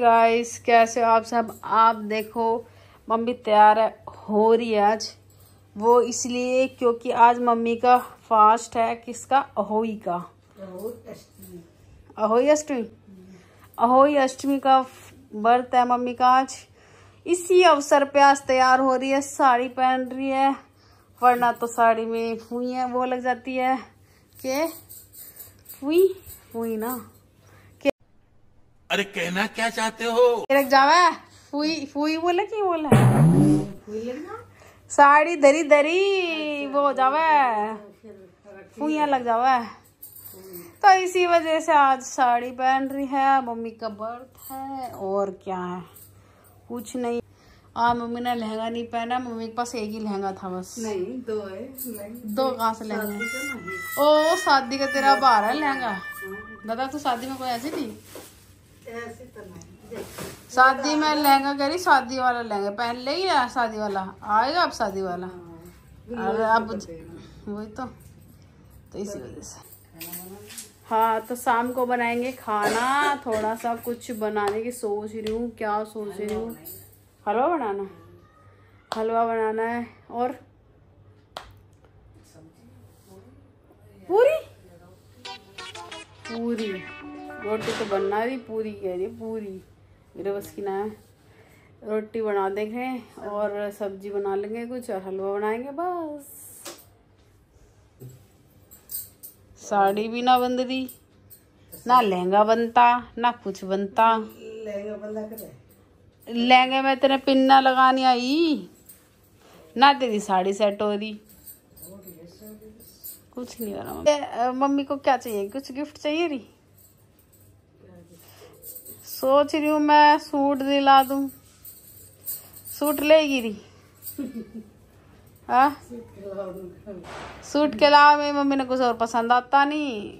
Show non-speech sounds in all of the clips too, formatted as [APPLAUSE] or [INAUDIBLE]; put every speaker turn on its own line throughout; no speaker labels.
Guys कैसे हो आप सब? आप देखो, मम्मी तैयार है रही है आज। वो इसलिए क्योंकि आज मम्मी का फास्ट है, किसका? अहोई का। अहोई अष्टमी। अहोई अष्टमी का व्रत है मम्मी का आज। इसी अवसर पे आज तैयार हो रही है, साड़ी पहन रही है, वरना तो साड़ी में फुई है, वो लग जाती है के फुई फुई ना।
अरे कहना क्या चाहते हो?
रख जावे फुई फुई बोले की बोले? साड़ी दरी दरी वो हो जावे। फुइया लग जावे। तो इसी वजह से आज साड़ी पहन रही है मम्मी का बर्थ है और क्या है? कुछ नहीं। आज मम्मी ने लहंगा नहीं पहना मम्मी के पास एक ही लहंगा था बस।
नहीं दो है। नहीं
दो कहाँ से लहंगा? ओ शादी का तेरा बाहर है लहंगा। दादा तू शादी में कोई ऐसी थी? शादी में लहंगा करी शादी वाला लहंगा। पहन ले या शादी वाला। आएगा अब शादी वाला। अरे अब वही तो। तो इसी वजह से। हाँ? तो शाम को बनाएँगे खाना थोड़ा सा कुछ बनाने की सोच रही हूँ क्या सोच रही हूँ। हलवा बनाना हलवा बनाना? है और? पूरी? पूरी। रोटी तो बनना रही पूरी कह रही पूरी। मेरे बस की ना रोटी बना देंगे और सब्ज़ी बना लेंगे कुछ और हलवा बनाएँगे बस। साड़ी भी ना बन रही ना लहंगा बनता ना कुछ बनता।
लहंगा बंदा
लहंगे में तेरे पिन्ना लगानी आई ना तेरी साड़ी सेट हो रही। कुछ नहीं हो रहा। मम्मी। मम्मी को क्या चाहिए? कुछ गिफ्ट चाहिए रही सोच रही हूँ मैं सूट दिला दूँ। सूट लेगी रही हाँ? सूट के अलावा मेरी मम्मी ने कुछ और पसंद आता नहीं।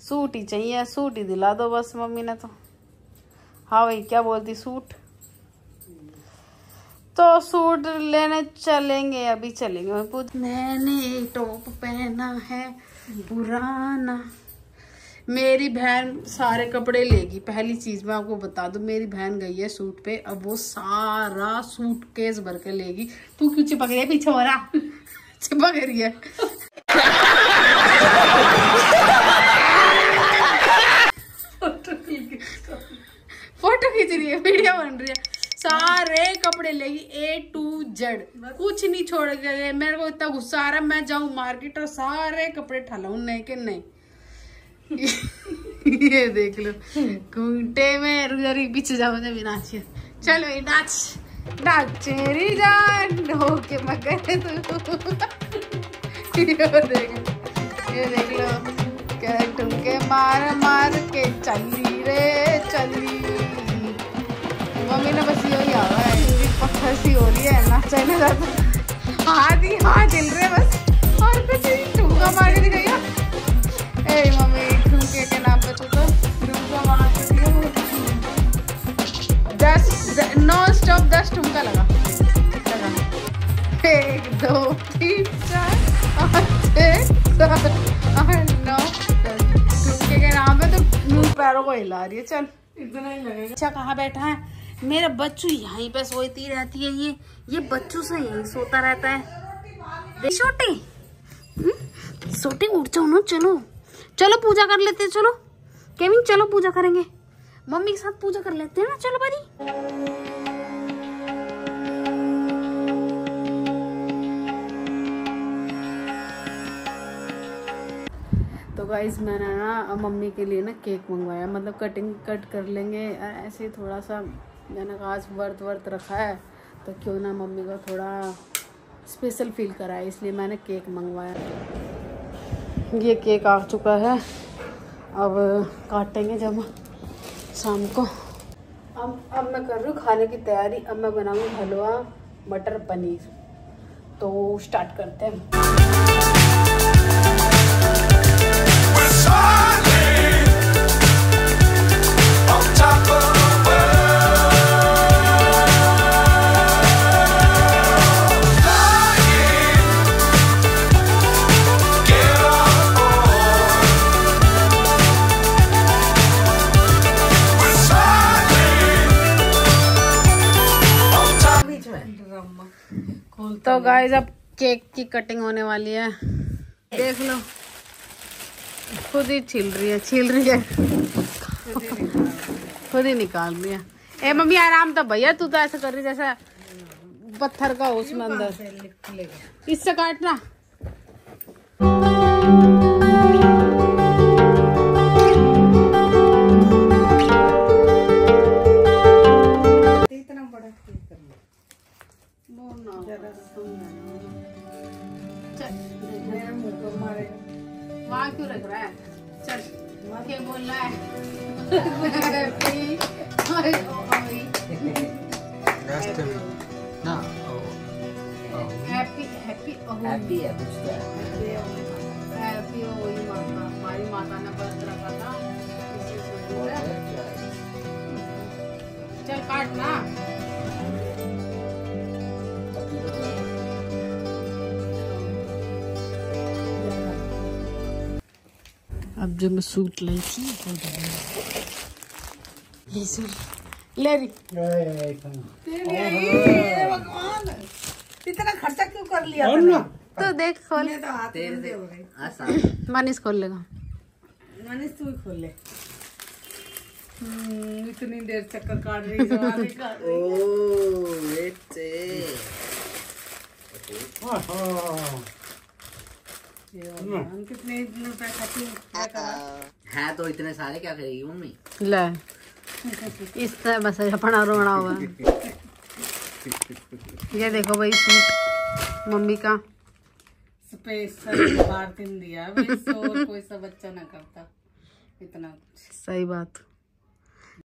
सूट ही चाहिए, सूट ही दिला दो बस मम्मी ने तो। हाँ भाई, क्या बोलती सूट? तो सूट लेने चलेंगे, अभी चलेंगे। मैंने टॉप पहना है, पुराना। मेरी बहन सारे कपड़े लेगी। पहली चीज़ मैं आपको बता दूँ, मेरी बहन गई है सूट पे, अब वो सारा सूट केस भर के लेगी। तू क्यों चिपक रही है पीछे हो। रहा [LAUGHS] चिपक रही है, फ़ोटो खींच रही है, वीडियो बन रही है। सारे कपड़े लेगी ए टू जेड कुछ नहीं छोड़ गए। मेरे को इतना गुस्सा आ रहा है, मैं जाऊँ मार्केट और सारे कपड़े ठलाऊ नहीं के नहीं [LAUGHS] ये देख लो। घूंटे में रुजरी पीछे जाओ जब नाचिए चलो ये नाच नाच मेरी जान हो के मगर तू। ये [LAUGHS] देख ये देख लो। क्या ठुमके मार मार के चली रे, चली। मम्मी ने बस यही आ रहा है पत्थर सी हो रही है नाचने जाता हाथ ही हाथ हिल रहे बस। और कुछ ठुमका मार के दिखाइए ए मम्मी। पैरों को हिला रही है चल।
इतना ही लगेगा।
अच्छा कहाँ बैठा है? मेरा बच्चू यहीं पे सोती रहती है ये ये बच्चू से यहीं सोता रहता है। छोटे छोटी छोटे उठ जाओ ना चलो। चलो पूजा कर लेते हैं चलो। केविन चलो पूजा करेंगे। मम्मी के साथ पूजा कर लेते हैं ना चलो बड़ी गाइज़ मैंने ना, मम्मी के लिए ना केक मंगवाया। मतलब कटिंग कट कर लेंगे। ऐसे थोड़ा सा मैंने आज वर्त वर्त रखा है तो क्यों ना मम्मी को थोड़ा स्पेशल फील कराए, इसलिए मैंने केक मंगवाया। ये केक आ चुका है। अब काटेंगे जब शाम को। अब अब मैं कर रही हूँ खाने की तैयारी। अब मैं बनाऊँ हलवा, मटर, पनीर। तो स्टार्ट करते हैं। तो गाइज़ अब केक की कटिंग होने वाली है। देख लो। खुद ही छिल रही है छिल रही है। खुद ही निकाल रही है। ए मम्मी आराम तो भैया तू तो ऐसा कर रही जैसा पत्थर का हो उसमें अंदर। इससे काटना। वहाँ क्यों रख रहा है? चल क्या बोल रहा है हमारी माता ने व्रत रखा था। इसी से चल अब जो मैं सूट लाई थी वो। ये सूट ले रही।
भगवान इतना खर्चा क्यों कर लिया
तो देख खोल।
तो हाथ में दे हो
मनीष खोल लेगा।
मनीष तू ही खोल ले। हम्म, इतनी देर चक्कर काट रही सवारी [LAUGHS] काट रही
ओ इट्स
कितने हूँ?
है तो इतने सारे क्या करेगी मम्मी?
ले। [LAUGHS] इस तरह बस अपना रोना हुआ। ये देखो भाई सूट मम्मी का।
स्पेशल दिया और कोई सा बच्चा ना करता। इतना।
सही बात।